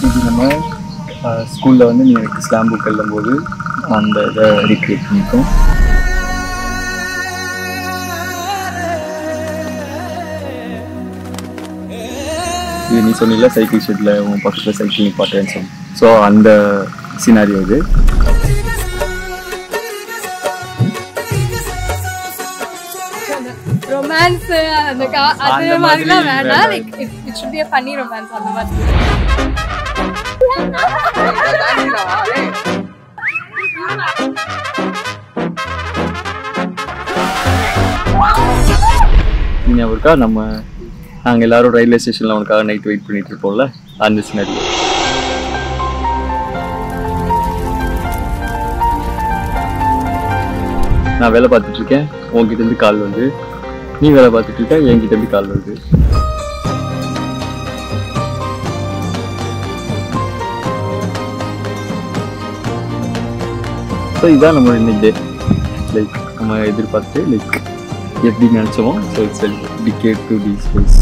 இது நம்ம ஸ்கூலில் வந்து நீ எனக்கு ஸ்லாம் புக் எழுதும்போது அந்த இதை ரீக்ரியேட் பண்ணிக்கும் இது நீ சொன்னில சைக்கிள் ஷெட்டில் உன் பக்கத்தில் சைக்கிள் நிப்பாட்டேன்னு சொல்லி ஸோ அந்த சினாரியோ இது. ரொமான்ஸ் அந்த கா- அது அந்த மாதிரிலாம் மாதிரி வேண்டாம். Like it should be a funny romance அந்த மாதிரி. இருக்கா? நம்ம நாங்கள் எல்லாரும் ரயில்வே ஸ்டேஷனில் உனக்காக நைட் வெயிட் பண்ணிட்டு இருப்போம்ல? அந்த சினாரியோ நான் வேலை பார்த்துட்டு இருக்கேன். உன்கிட்ட இருந்து கால் வருது நீ வேலை பார்த்துட்டு இருக்க என்கிட்ட எப்படி கால் வருது? ஸோ இதான் நம்ம இன்னைக்கு டே லைக் நம்ம எதிர்பார்த்து லைக் எப்படி நினச்சோமோ so it's decade to the space